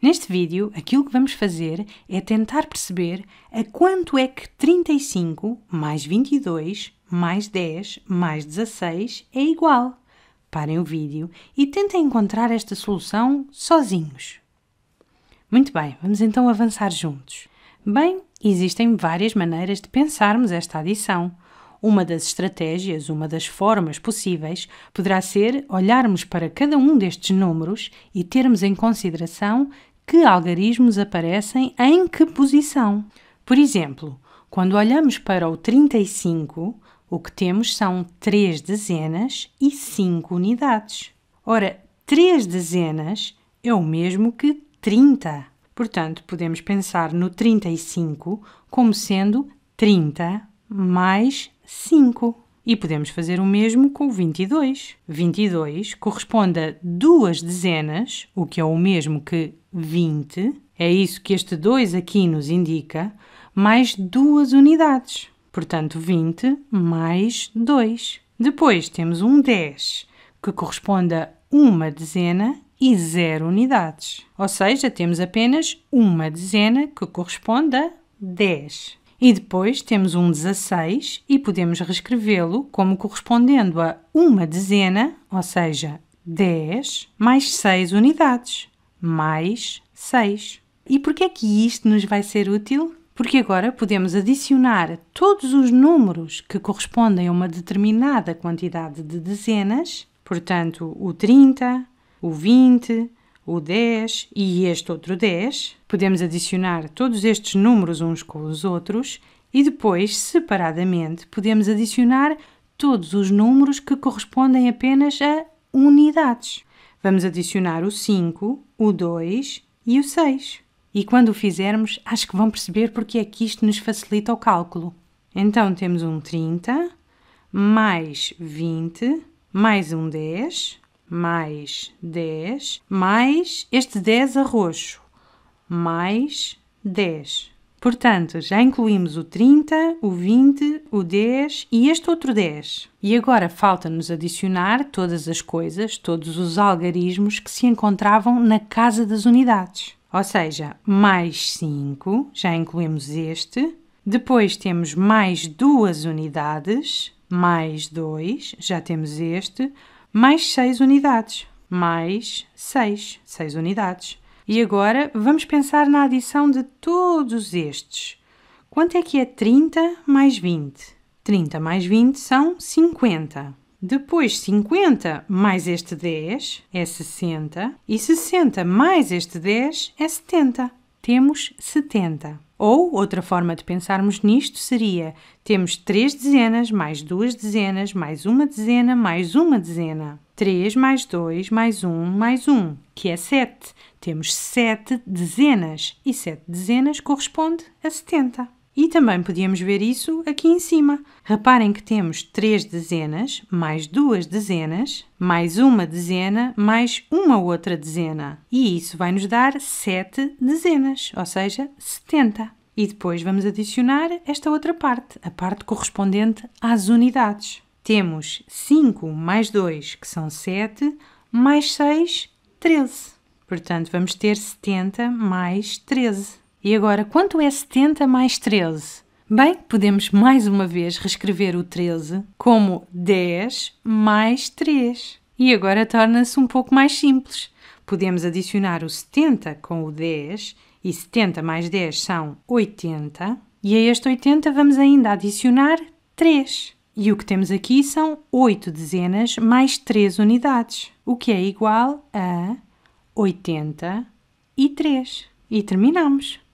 Neste vídeo, aquilo que vamos fazer é tentar perceber a quanto é que 35 mais 22 mais 10 mais 16 é igual. Parem o vídeo e tentem encontrar esta solução sozinhos. Muito bem, vamos então avançar juntos. Bem, existem várias maneiras de pensarmos esta adição. Uma das estratégias, uma das formas possíveis, poderá ser olharmos para cada um destes números e termos em consideração que algarismos aparecem em que posição. Por exemplo, quando olhamos para o 35, o que temos são 3 dezenas e 5 unidades. Ora, 3 dezenas é o mesmo que 30. Portanto, podemos pensar no 35 como sendo 30 mais 5. E podemos fazer o mesmo com o 22. 22 corresponde a duas dezenas, o que é o mesmo que 20. É isso que este 2 aqui nos indica, mais duas unidades. Portanto, 20 mais 2. Depois temos um 10, que corresponde a uma dezena e zero unidades. Ou seja, temos apenas uma dezena que corresponde a 10. E depois temos um 16 e podemos reescrevê-lo como correspondendo a uma dezena, ou seja, 10, mais 6 unidades, mais 6. E por que é que isto nos vai ser útil? Porque agora podemos adicionar todos os números que correspondem a uma determinada quantidade de dezenas, portanto, o 30, o 20, o 10 e este outro 10. Podemos adicionar todos estes números uns com os outros e depois, separadamente, podemos adicionar todos os números que correspondem apenas a unidades. Vamos adicionar o 5, o 2 e o 6. E quando o fizermos, acho que vão perceber porque é que isto nos facilita o cálculo. Então temos um 30 mais 20 mais um 10 mais 10, mais este 10 a roxo, mais 10. Portanto, já incluímos o 30, o 20, o 10 e este outro 10. E agora falta-nos adicionar todas as coisas, todos os algarismos que se encontravam na casa das unidades. Ou seja, mais 5, já incluímos este. Depois temos mais duas unidades, mais 2, já temos este mais 6 unidades, mais 6, 6 unidades. E agora vamos pensar na adição de todos estes. Quanto é que é 30 mais 20? 30 mais 20 são 50. Depois 50 mais este 10 é 60 e 60 mais este 10 é 70. Temos 70. Ou outra forma de pensarmos nisto seria: temos três dezenas, mais duas dezenas, mais uma dezena, mais uma dezena. 3 mais 2 mais 1 mais 1, que é 7. Temos 7 dezenas e 7 dezenas corresponde a 70. E também podíamos ver isso aqui em cima. Reparem que temos 3 dezenas, mais 2 dezenas, mais uma dezena, mais uma outra dezena. E isso vai nos dar 7 dezenas, ou seja, 70. E depois vamos adicionar esta outra parte, a parte correspondente às unidades. Temos 5 mais 2, que são 7, mais 6, 13. Portanto, vamos ter 70 mais 13. E agora, quanto é 70 mais 13? Bem, podemos mais uma vez reescrever o 13 como 10 mais 3. E agora torna-se um pouco mais simples. Podemos adicionar o 70 com o 10 e 70 mais 10 são 80. E a este 80 vamos ainda adicionar 3. E o que temos aqui são 8 dezenas mais 3 unidades, o que é igual a 83. E terminamos.